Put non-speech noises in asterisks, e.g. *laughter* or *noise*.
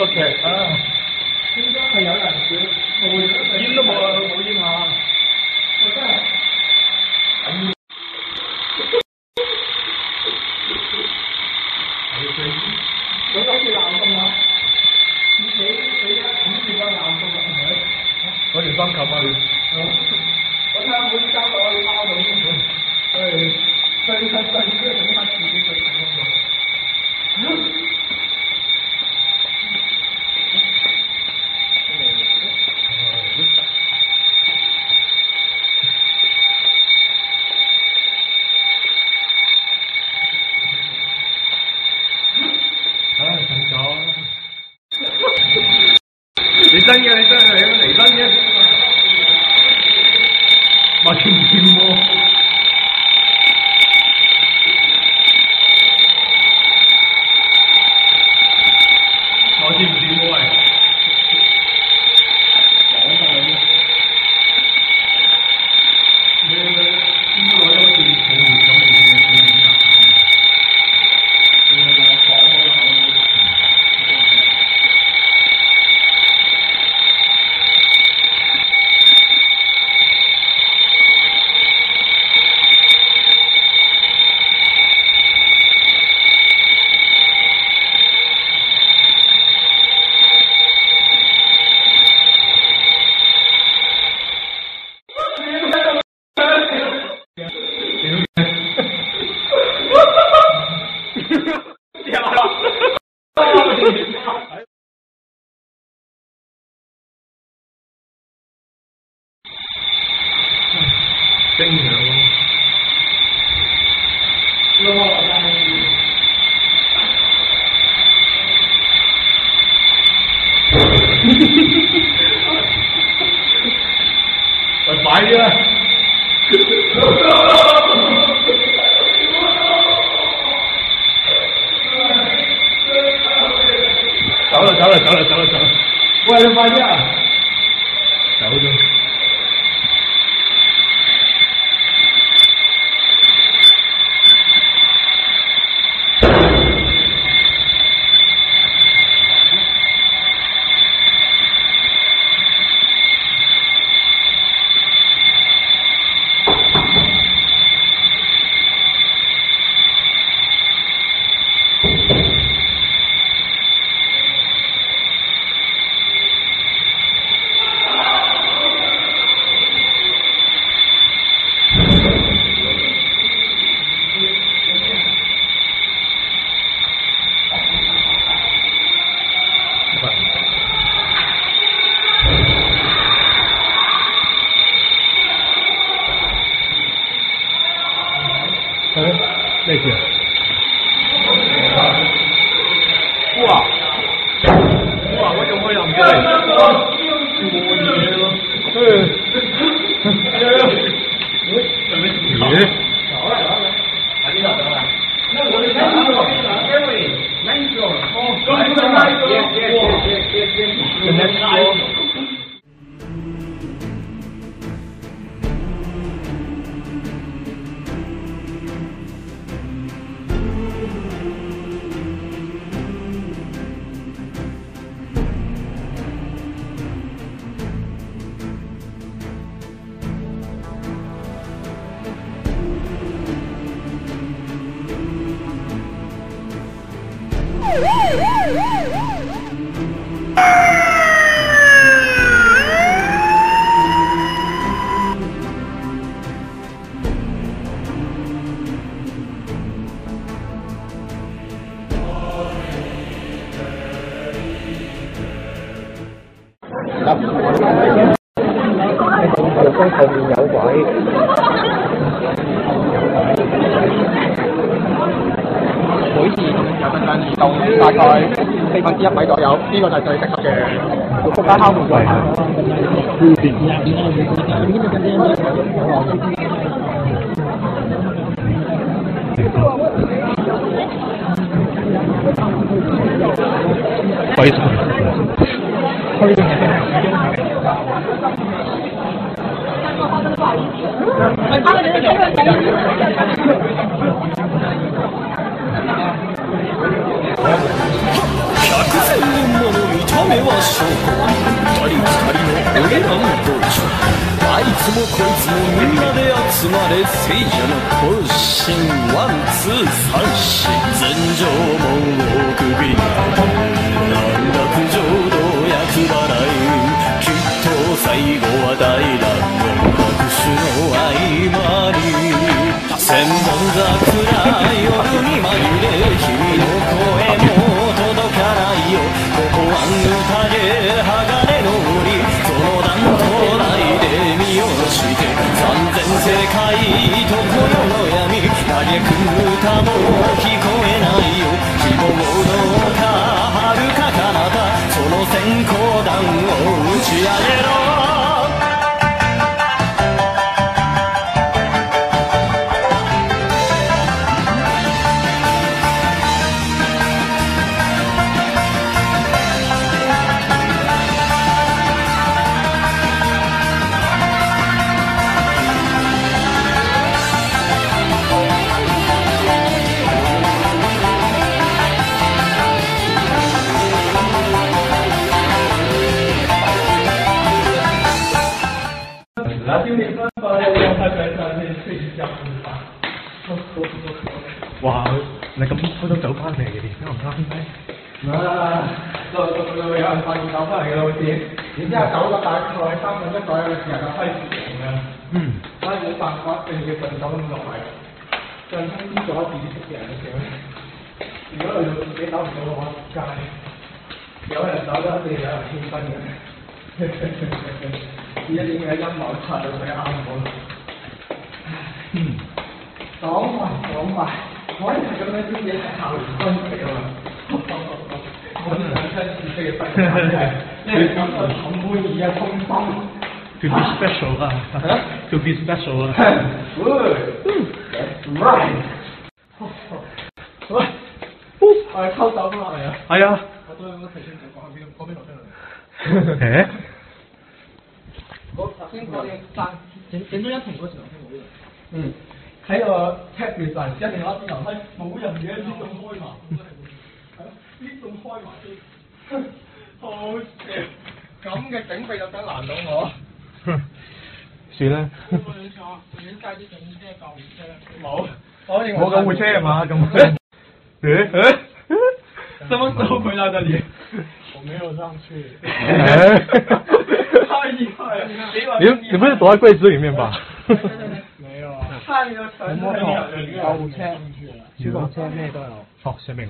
어떡해. 아. 심각한 양 아니고요. 일로 먹어, 먹지 마. 어때? 아니. có điểm văn cảm ơn có tham muốn trao đổi bao đúng không ừ phân phân phân cái này mà chỉ cái chuyện này không được Yeah. 喂，快啲啦！走啦，走啦，走啦，走啦，走啦！喂，你快啲 咩？咩事啊？哇！哇！我仲開又唔知嚟，冇嘢咯。咦？我有分間移動大概四分之一米左右，呢、個就係最適合嘅國家敲門位。不好意思。百目は証拠二人二人のお値段道場あいつもこいつもみんなで集まれ聖者の行進ワン。ツー三四全城門をくぐり難楽浄土厄払いきっと最後は大団円拍手の合間歌も聞こえないよ。希望のか遥か彼方その閃光弾を打ち上げろ。然后六点半八点钟他才才去睡觉吧。哇！你咁开都走翻嚟嘅，啱唔啱咧？啊，都都都有人发现走翻嚟嘅好似，然之后走咗大概三分一左右嘅时候就开始停啦。嗯，所以冇办法，一定要顺手咁落嚟，再通知咗自己识嘅人嘅时候，如果去到自己走唔到嘅话，街有人走咗，一定有人献分嘅。 而家點解陰謀策到佢啱我？嗯，講埋講埋，可以係咁樣先至係校園分嚟㗎嘛。我哋兩親自己嘅分係，即係感受很滿意嘅通心。to be special 啊，to be special 啊，Good. That's right. 喂，我走翻落嚟啊！係啊，我邊嗰邊落出嚟。誒，我頭先我哋散整整咗一停嗰時候先冇人。嗯，喺個 tap 住陣，一定有一邊樓梯冇人嘅，呢棟開埋，係咯，呢棟開埋先，好笑。咁嘅整備有得難到我？算啦，冇，我認為我救護車係嘛咁，誒 *laughs* 誒，什麼時候回來的你？我没有上去。你你不是躲在柜子里面吧？*laughs* 没有啊，看你就承认了，搞五千去了，五千内段哦，好，下面。